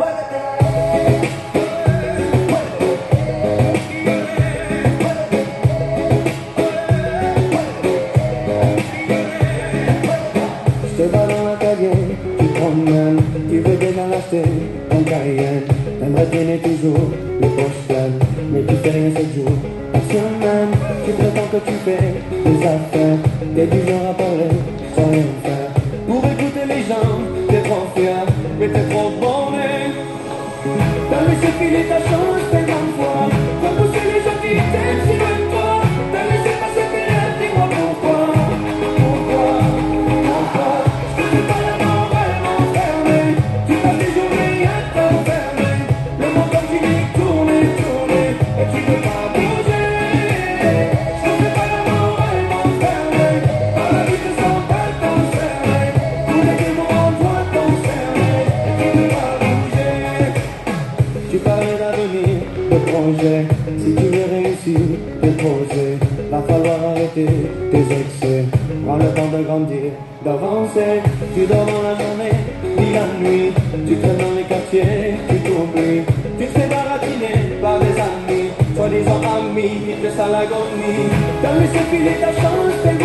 Je te vois dans la cayenne, tu promènes, tu veux bien l'acheter, ton carrière. T'aimerais traîner toujours le postal, mais tu fais rien sept jours semaine. Tu prétends que tu fais des affaires, t'es du genre à parler sans rien que le projet. Si tu veux réussir, le projet, va falloir arrêter tes excès. Prends le temps de grandir, d'avancer. Tu dors dans la journée, puis la nuit. Tu traînes dans les quartiers, tu t'oublies. Tu te fais baratiner par les amis, soi-disant amis, de à l'agonie. T'as laissé filer ta chance,